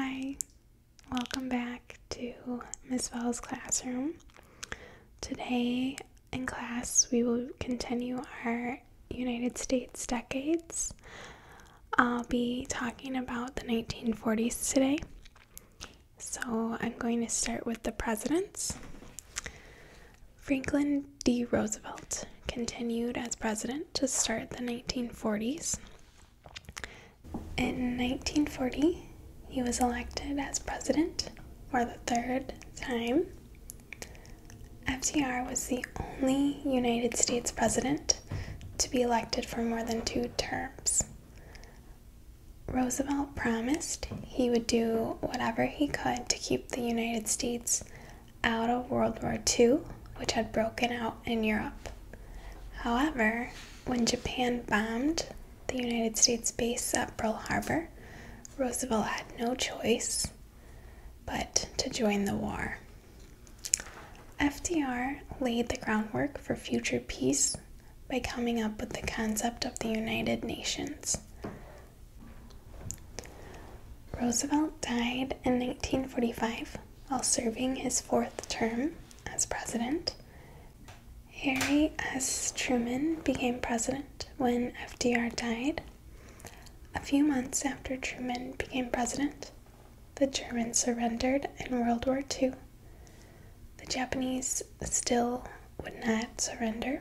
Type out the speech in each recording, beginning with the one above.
Hi, welcome back to Miss Bell's classroom. Today in class, we will continue our United States decades. I'll be talking about the 1940s today. So I'm going to start with the presidents. Franklin D. Roosevelt continued as president to start the 1940s. In 1940, he was elected as president for the third time. FDR was the only United States president to be elected for more than two terms. Roosevelt promised he would do whatever he could to keep the United States out of World War II, which had broken out in Europe. However, when Japan bombed the United States base at Pearl Harbor, Roosevelt had no choice but to join the war. FDR laid the groundwork for future peace by coming up with the concept of the United Nations. Roosevelt died in 1945 while serving his fourth term as president. Harry S. Truman became president when FDR died a few months after Truman became president, the Germans surrendered in World War II. The Japanese still would not surrender.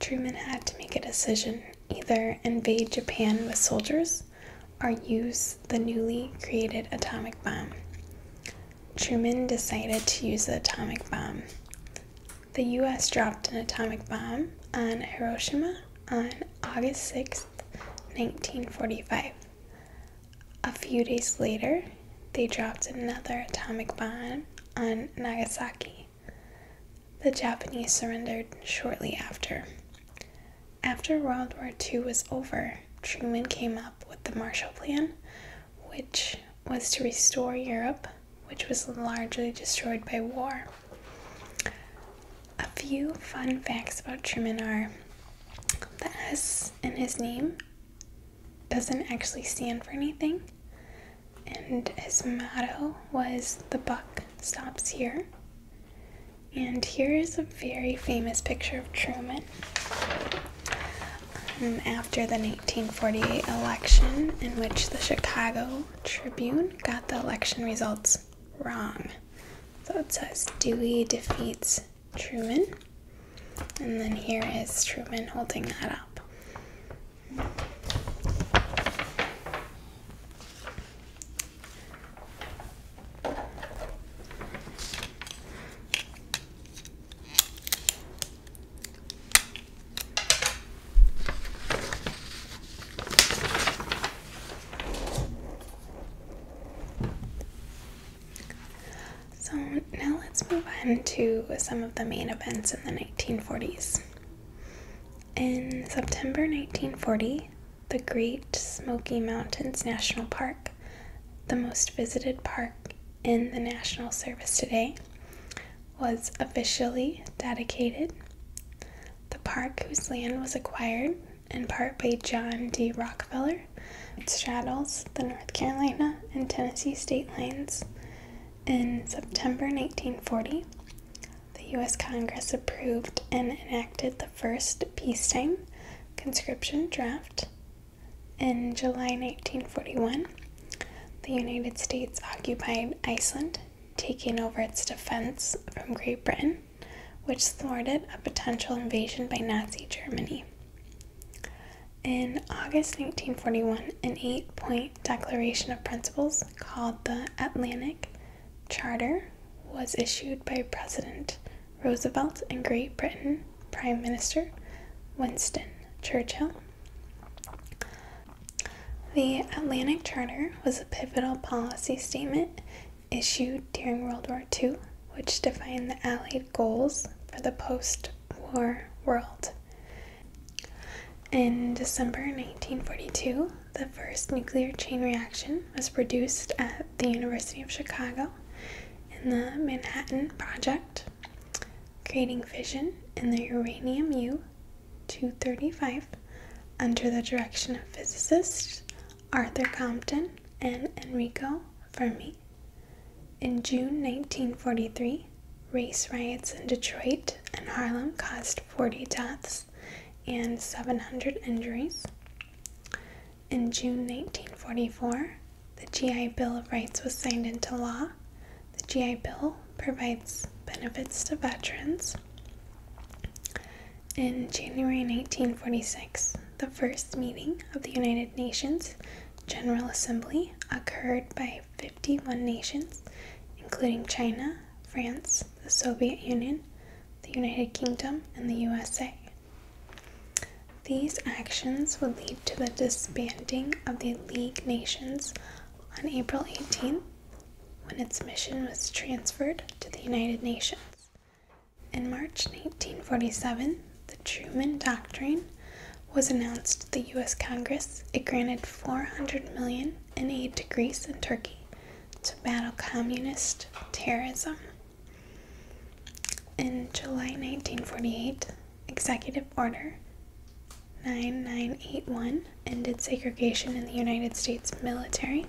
Truman had to make a decision either invade Japan with soldiers or use the newly created atomic bomb. Truman decided to use the atomic bomb. The US dropped an atomic bomb on Hiroshima on August 6th, 1945. A few days later, they dropped another atomic bomb on Nagasaki. The Japanese surrendered shortly after. After World War II was over, Truman came up with the Marshall Plan, which was to restore Europe, which was largely destroyed by war. A few fun facts about Truman are the S in his name doesn't actually stand for anything. And his motto was the buck stops here. And here is a very famous picture of Truman um, after the 1948 election, in which the Chicago Tribune got the election results wrong. So it says Dewey defeats Truman. And then here is Truman holding that up. So now let's move on to some of the main events in the 1940s. In September 1940, the Great Smoky Mountains National Park, the most visited park in the National Service today, was officially dedicated. The park, whose land was acquired in part by John D. Rockefeller, straddles the North Carolina and Tennessee state lines in September 1940, the U.S. Congress approved and enacted the first peacetime conscription draft. In July 1941, the United States occupied Iceland, taking over its defense from Great Britain, which thwarted a potential invasion by Nazi Germany. In August 1941, an eight point declaration of principles called the Atlantic charter was issued by President Roosevelt and Great Britain Prime Minister Winston Churchill. The Atlantic Charter was a pivotal policy statement issued during World War II, which defined the Allied goals for the post war world. In December 1942, the first nuclear chain reaction was produced at the University of Chicago in the Manhattan Project, creating fission in the uranium U 235 under the direction of physicists Arthur Compton and Enrico Fermi. In June 1943, race riots in Detroit and Harlem caused 40 deaths and 700 injuries. In June 1944, the GI Bill of Rights was signed into law. The GI Bill provides benefits to veterans. In January 1946, the first meeting of the United Nations General Assembly occurred by 51 nations, including China, France, the Soviet Union, the United Kingdom, and the USA. These actions would lead to the disbanding of the League Nations on April 18th, when its mission was transferred to the United Nations. In March 1947, the Truman Doctrine was announced to the US Congress. It granted 400 million in aid to Greece and Turkey to battle communist terrorism. In July 1948, Executive Order 9981 ended segregation in the United States military.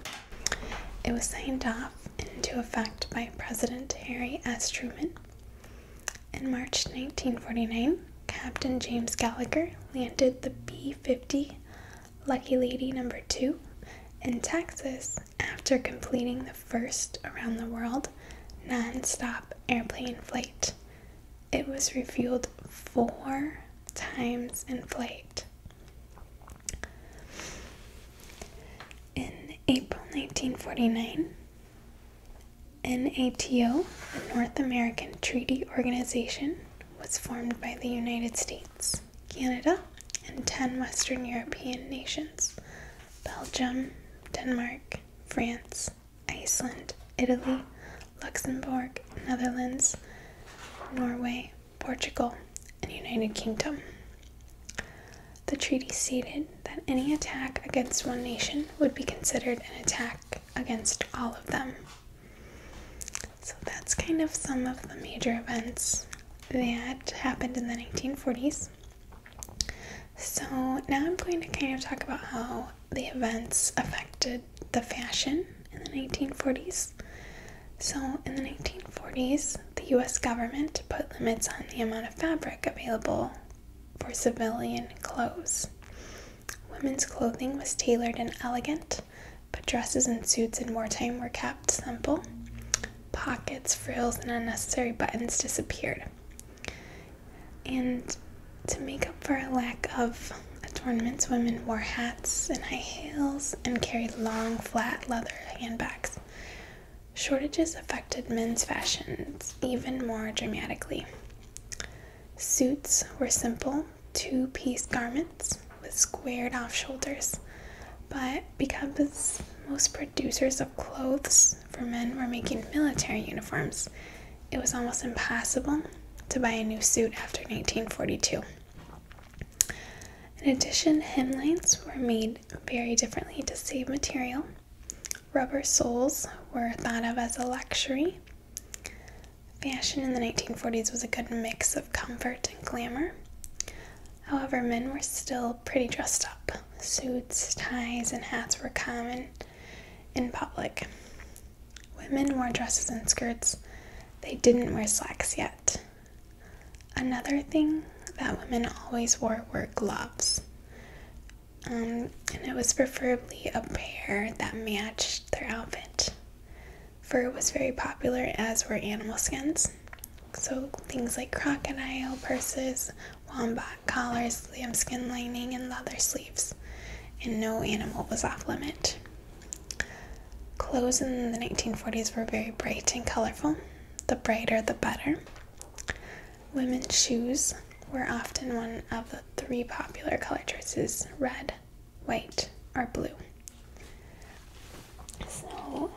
It was signed off into effect by President Harry S. Truman. In March 1949, Captain James Gallagher landed the B 50 Lucky Lady number 2 in Texas after completing the first around the world non stop airplane flight. It was refueled four times in flight. In April 1949, NATO, the North American Treaty Organization, was formed by the United States, Canada, and 10 Western European nations Belgium, Denmark, France, Iceland, Italy, Luxembourg, Netherlands, Norway, Portugal, and United Kingdom. The treaty stated that any attack against one nation would be considered an attack against all of them. So that's kind of some of the major events that happened in the 1940s. So now I'm going to kind of talk about how the events affected the fashion in the 1940s. So in the 1940s, the US government put limits on the amount of fabric available for civilian clothes. Women's clothing was tailored and elegant, but dresses and suits in wartime were kept simple. Pockets, frills, and unnecessary buttons disappeared. And to make up for a lack of adornments, women wore hats and high heels and carried long, flat leather handbags. Shortages affected men's fashions even more dramatically. Suits were simple, two piece garments with squared off shoulders, but because most producers of clothes for men were making military uniforms, it was almost impossible to buy a new suit after 1942. In addition, hemlines were made very differently to save material. Rubber soles were thought of as a luxury. Fashion in the 1940s was a good mix of comfort and glamour. However, men were still pretty dressed up. Suits, ties, and hats were common in public. Women wore dresses and skirts. They didn't wear slacks yet. Another thing that women always wore were gloves. Um, and it was preferably a pair that matched their outfit. Fur was very popular, as were animal skins. So things like crocodile purses, wombat collars, lambskin lining, and leather sleeves. And no animal was off limit. Clothes in the 1940s were very bright and colorful. The brighter, the better. Women's shoes were often one of the three popular color choices red, white, or blue. So,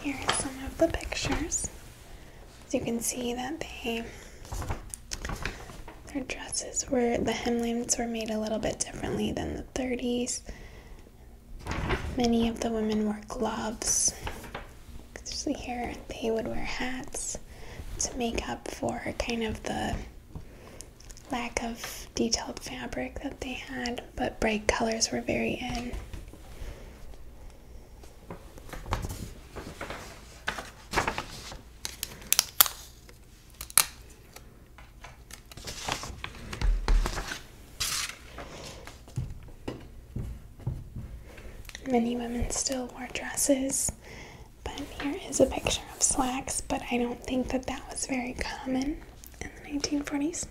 here are some of the pictures. As you can see that they their dresses were the hemlines were made a little bit differently than the 30s Many of the women wore gloves. Especially here, they would wear hats to make up for kind of the lack of detailed fabric that they had, but bright colors were very in. Women still wore dresses, but here is a picture of slacks, but I don't think that that was very common in the 1940s.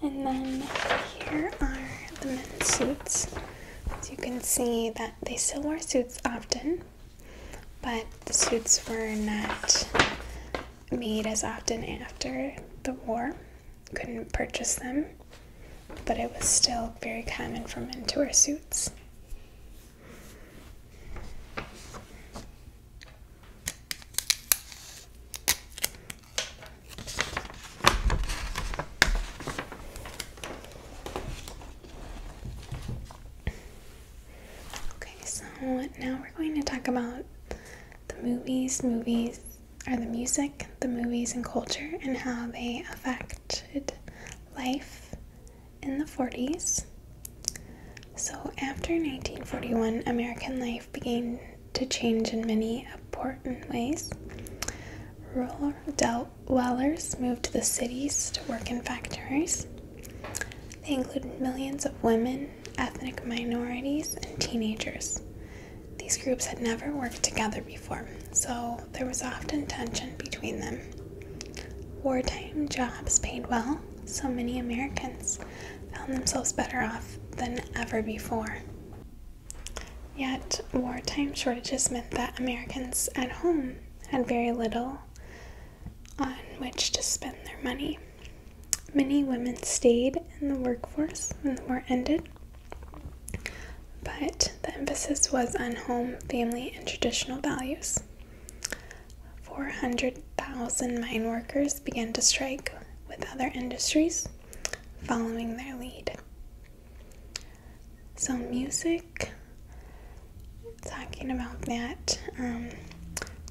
And then here are the men's suits. As you can see that they still wore suits often, but the suits were not made as often after the war. Couldn't purchase them, but it was still very common for men to wear suits. Okay, so now we're going to talk about the movies, are the music, the movies, and culture, and how they affected life in the 40s. So, after 1941, American life began to change in many important ways. Rural dwellers moved to the cities to work in factories. They included millions of women, ethnic minorities, and teenagers. These groups had never worked together before, so there was often tension between them. Wartime jobs paid well, so many Americans found themselves better off than ever before. Yet, wartime shortages meant that Americans at home had very little on which to spend their money. Many women stayed in the workforce when the war ended, but the emphasis was on home, family, and traditional values. 400,000 mine workers began to strike with other industries following their lead. So, music, talking about that, um,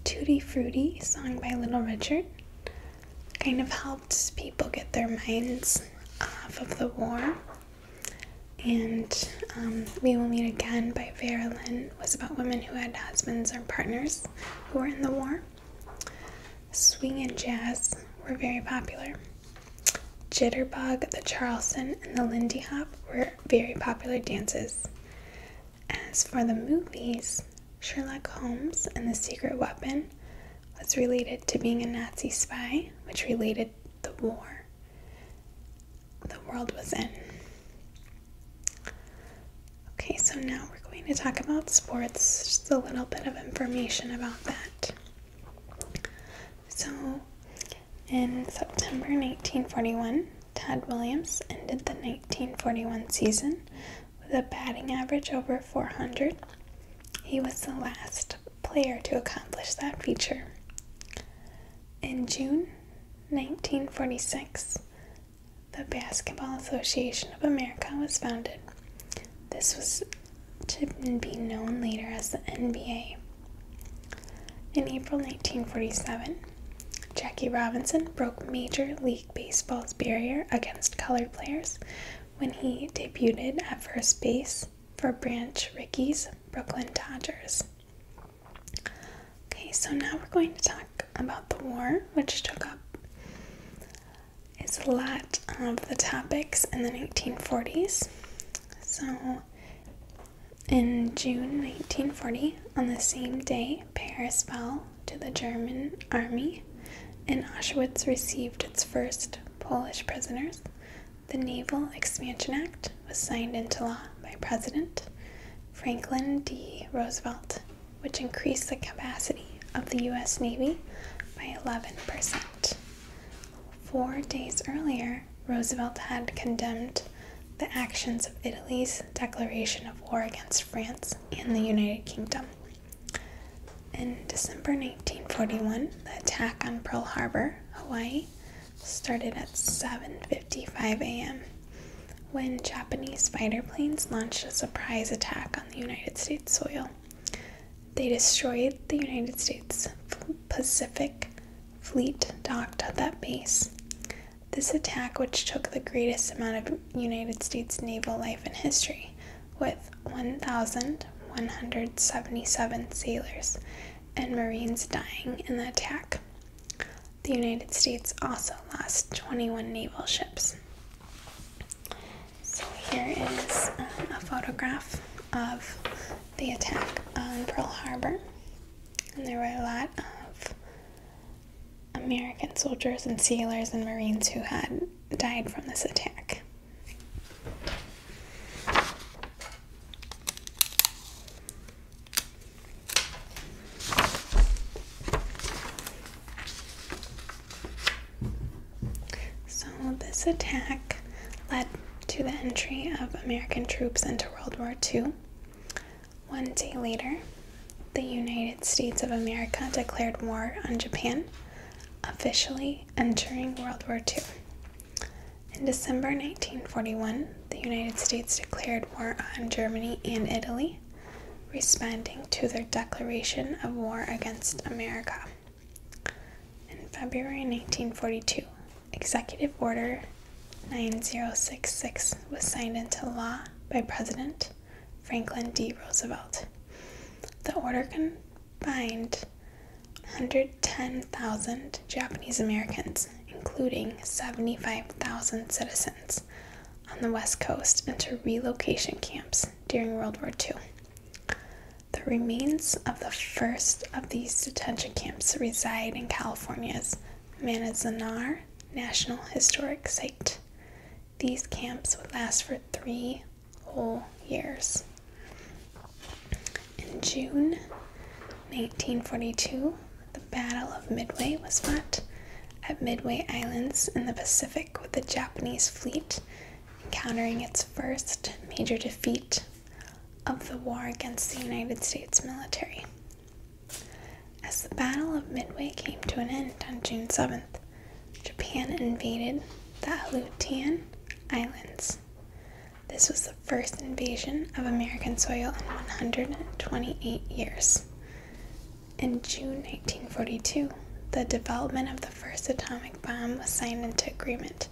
Tutti Frutti, song by Little Richard, kind of helped people get their minds off of the war. And um, We Will Meet Again by Vera Lynn was about women who had husbands or partners who were in the war. Swing and jazz were very popular. Jitterbug, the Charleston, and the Lindy Hop were very popular dances. As for the movies, Sherlock Holmes and the Secret Weapon was related to being a Nazi spy, which related the war the world was in. Okay, so now we're going to talk about sports, just a little bit of information about that. So, in September 1941, Ted Williams ended the 1941 season with a batting average over 400. He was the last player to accomplish that feature. In June 1946, the Basketball Association of America was founded. This was to be known later as the NBA. In April 1947, Jackie Robinson broke Major League Baseball's barrier against colored players when he debuted at first base for Branch Rickey's Brooklyn Dodgers. Okay, so now we're going to talk about the war, which took up is a lot of the topics in the 1940s. So, in June 1940, on the same day, Paris fell to the German army and Auschwitz received its first Polish prisoners. The Naval Expansion Act was signed into law by President Franklin D. Roosevelt, which increased the capacity of the U.S. Navy by 11%. Four days earlier, Roosevelt had condemned the actions of Italy's declaration of war against France and the United Kingdom. In December 1941, the attack on Pearl Harbor, Hawaii, started at 7:55 a.m. when Japanese fighter planes launched a surprise attack on the United States soil. They destroyed the United States Pacific Fleet docked at that base. This attack, which took the greatest amount of United States naval life in history, with 1,177 sailors and Marines dying in the attack. The United States also lost 21 naval ships. So here is um, a photograph of the attack on Pearl Harbor. And there were a lot of American soldiers and sailors and Marines who had died from this attack. So, this attack led to the entry of American troops into World War II. One day later, the United States of America declared war on Japan, officially entering World War II. In December 1941, the United States declared war on Germany and Italy, responding to their declaration of war against America. In February 1942, Executive Order 9066 was signed into law by President Franklin D. Roosevelt. The order combined 110,000 Japanese Americans, including 75,000 citizens, on the West Coast into relocation camps during World War II. The remains of the first of these detention camps reside in California's Manzanar National Historic Site. These camps would last for three whole years. In June 1942, the Battle of Midway was fought at Midway Islands in the Pacific with the Japanese fleet encountering its first major defeat of the war against the United States military. As the Battle of Midway came to an end on June 7th, Japan invaded the Aleutian Islands. This was the first invasion of American soil in 128 years. In June 1942, the development of the first atomic bomb was signed into agreement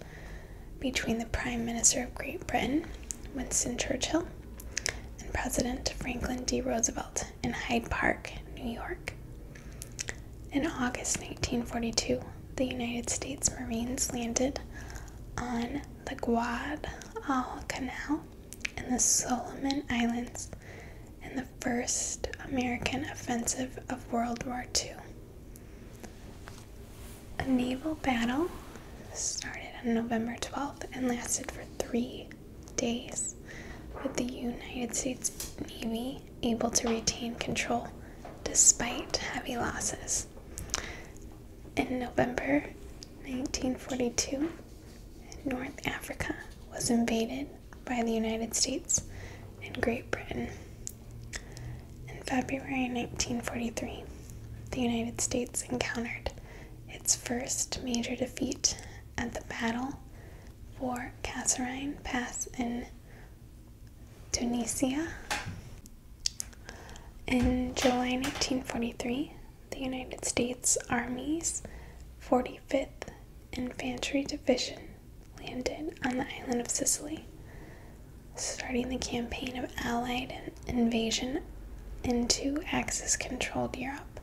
between the Prime Minister of Great Britain, Winston Churchill, and President Franklin D. Roosevelt in Hyde Park, New York. In August 1942, the United States Marines landed on the Guadalcanal and the Solomon Islands the first American offensive of World War II. A naval battle started on November 12th and lasted for three days, with the United States Navy able to retain control despite heavy losses. In November 1942, North Africa was invaded by the United States and Great Britain. February 1943, the United States encountered its first major defeat at the Battle for Kasserine Pass in Tunisia. In July 1943, the United States Army's 45th Infantry Division landed on the island of Sicily, starting the campaign of Allied invasion into Axis controlled Europe.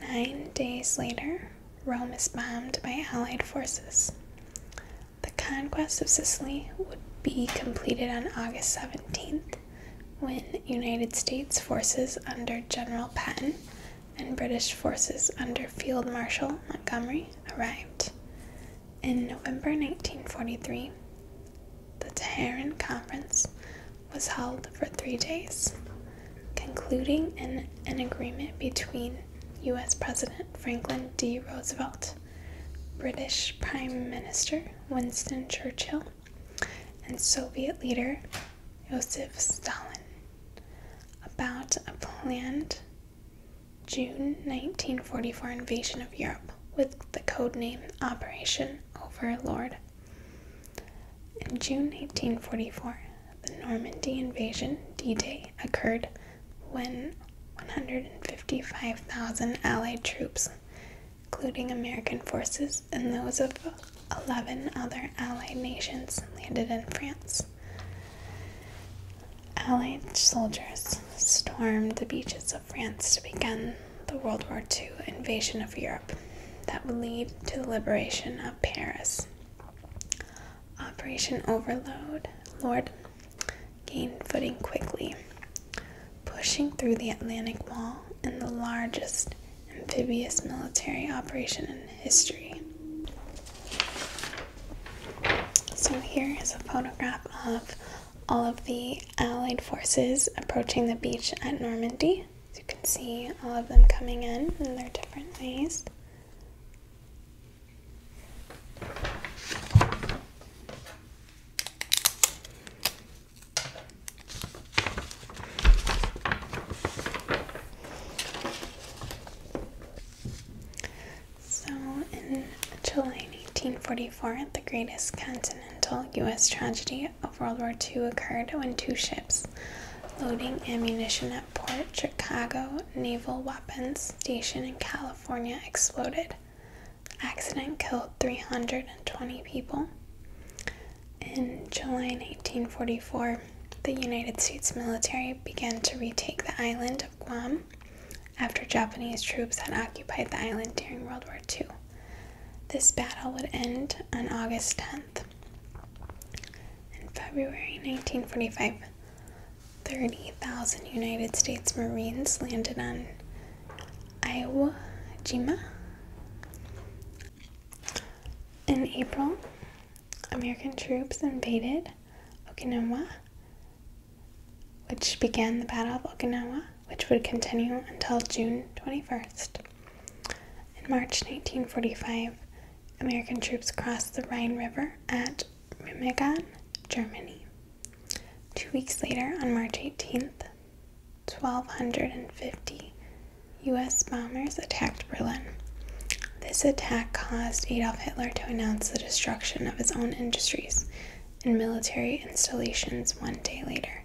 Nine days later, Rome is bombed by Allied forces. The conquest of Sicily would be completed on August 17th when United States forces under General Patton and British forces under Field Marshal Montgomery arrived. In November 1943, the Tehran Conference was held for three days, concluding in an agreement between U.S. President Franklin D. Roosevelt, British Prime Minister Winston Churchill, and Soviet leader Joseph Stalin about a planned June 1944 invasion of Europe with the code name Operation Overlord. In June 1944, the Normandy invasion, D Day, occurred when 155,000 Allied troops, including American forces and those of 11 other Allied nations landed in France. Allied soldiers stormed the beaches of France to begin the World War II invasion of Europe that would lead to the liberation of Paris. Operation Overlord Lord gained footing quickly, pushing through the Atlantic Wall in the largest amphibious military operation in history. So here is a photograph of all of the Allied forces approaching the beach at Normandy. You can see all of them coming in in their different ways. So, in July 1944, the greatest continental U.S. tragedy of World War II occurred when two ships loading ammunition at Port Chicago Naval Weapons Station in California exploded. Accident killed 320 people. In July 1944, the United States military began to retake the island of Guam after Japanese troops had occupied the island during World War II. This battle would end on August 10th. In February 1945, 30,000 United States Marines landed on Iwo Jima. In April, American troops invaded Okinawa, which began the Battle of Okinawa, which would continue until June 21st. In March 1945, American troops crossed the Rhine River at Remagen, Germany. Two weeks later, on March 18th, 1,250 US bombers attacked Berlin. This attack caused Adolf Hitler to announce the destruction of his own industries and military installations one day later.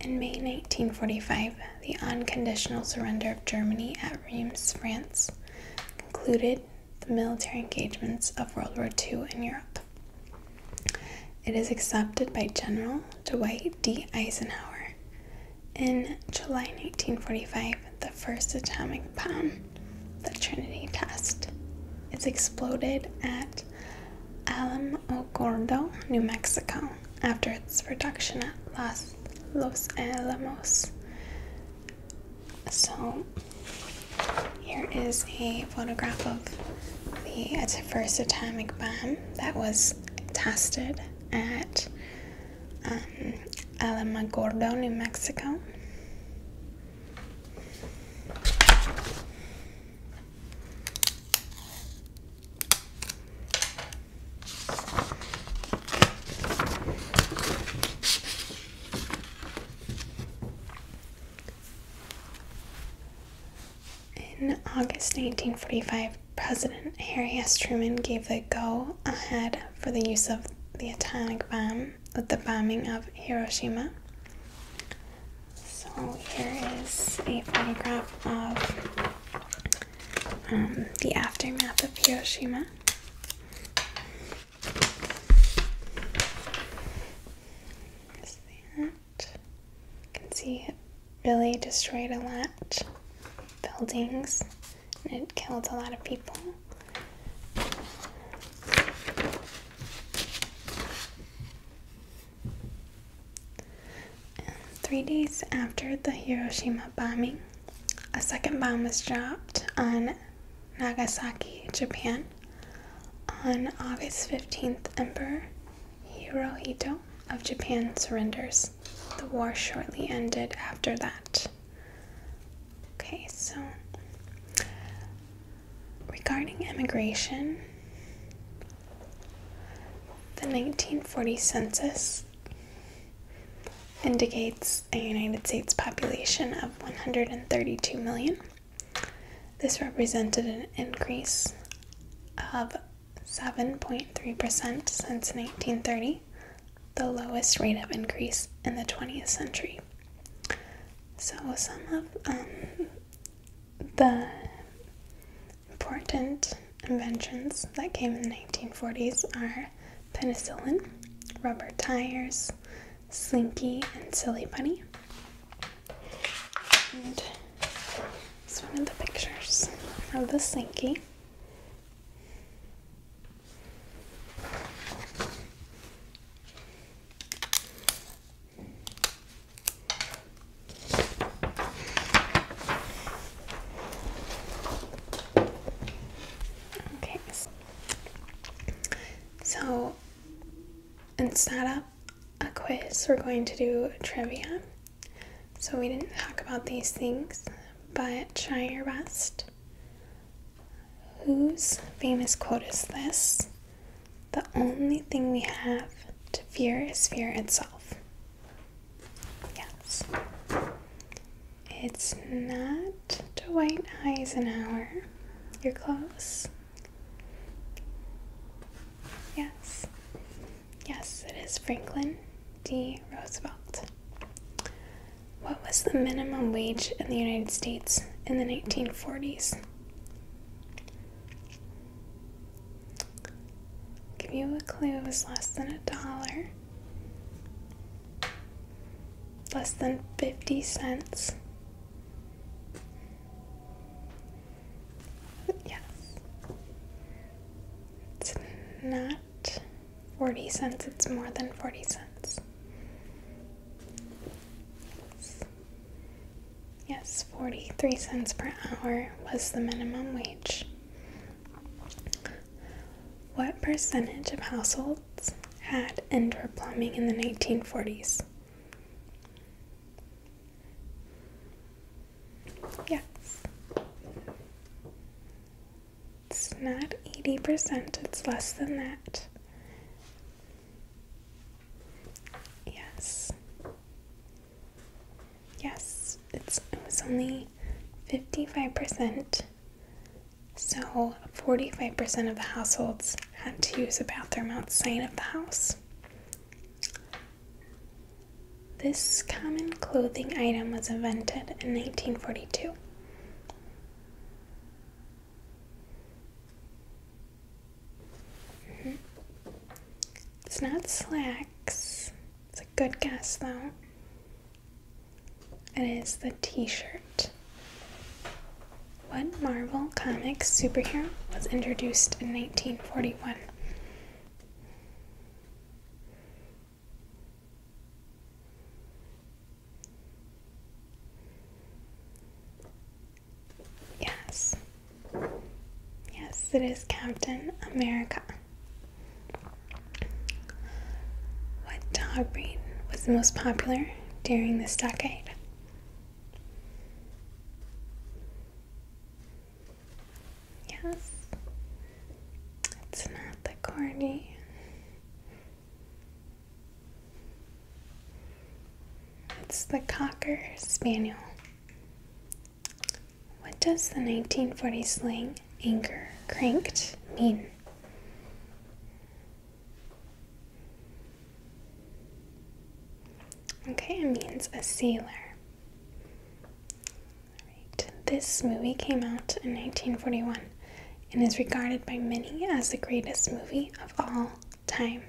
In May 1945, the unconditional surrender of Germany at Reims, France, concluded the military engagements of World War II in Europe. It is accepted by General Dwight D. Eisenhower. In July 1945, the first atomic bomb, the Trinity test, is exploded at Alamogordo, New Mexico, after its production at Los, Los Alamos. So, here is a photograph of the first atomic bomb that was tested at um, Alamogordo, New Mexico. In August 1945, President Harry S. Truman gave the go ahead for the use of the atomic bomb with the bombing of Hiroshima. So here is a photograph of um, the aftermath of Hiroshima. You can see it really destroyed a lot buildings and it killed a lot of people. Three days after the Hiroshima bombing, a second bomb was dropped on Nagasaki, Japan. On August 15th, Emperor Hirohito of Japan surrenders. The war shortly ended after that. Okay, so regarding immigration, the 1940 census indicates a United States population of 132 million. This represented an increase of 7.3% since 1930, the lowest rate of increase in the 20th century. So, some of um, the inventions that came in the 1940s are penicillin, rubber tires, Slinky, and Silly Putty. And it's one of the pictures of the Slinky. Okay, so instead of a we're going to do trivia. So we didn't talk about these things, but try your best. Whose famous quote is this? The only thing we have to fear is fear itself. Yes. It's not Dwight Eisenhower. You're close. Yes. Yes, it is Franklin D. Roosevelt. What was the minimum wage in the United States in the 1940s? Give you a clue, it was less than a dollar. Less than 50 cents. Yes. It's not 40 cents, it's more than 40 cents. Yes, 43 cents per hour was the minimum wage. What percentage of households had indoor plumbing in the 1940s? Yes. It's not 80%, it's less than that. Yes. Yes, it's it was only 55%. So 45% of the households had to use a bathroom outside of the house. This common clothing item was invented in 1942. Mhm. It's not slacks. It's a good guess though. It is the t shirt. What Marvel Comics superhero was introduced in 1941? Yes. Yes, it is Captain America. What dog breed was the most popular during this decade? Yes. It's not the corgi. It's the Cocker Spaniel. What does the 1940 slang anchor clanker mean? Okay, it means a sailor. This movie came out in 1941 and is regarded by many as the greatest movie of all time.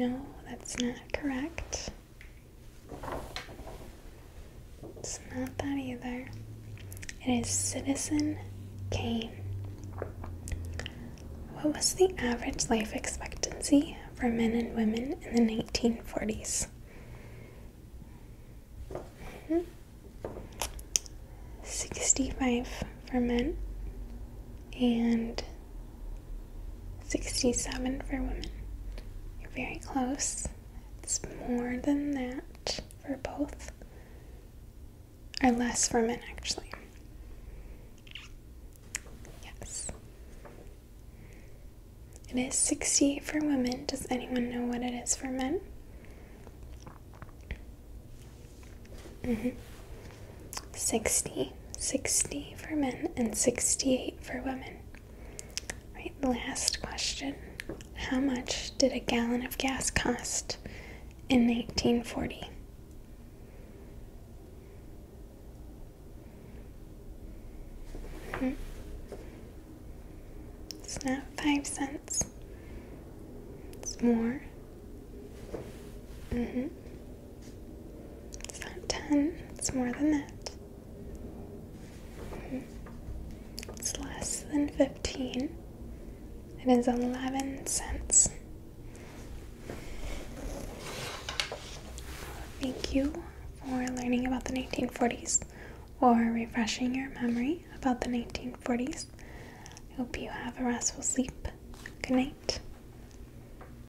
No, that's not correct. It's not that either. It is Citizen Kane. What was the average life expectancy for men and women in the 1940s? Mhm. 65 for men and 67 for women. Very close. It's more than that for both, or less for men, actually. Yes. It is 68 for women. Does anyone know what it is for men? Mm-hmm. 60. 60 for men and 68 for women. Right, last question. How much did a gallon of gas cost in 1840? Mhm. It's not five cents. It's more. Mm-hmm. It's not ten. It's more than that. Mhm. It's less than fifteen. It is eleven cents. Thank you for learning about the 1940s or refreshing your memory about the 1940s. I hope you have a restful sleep. Good night.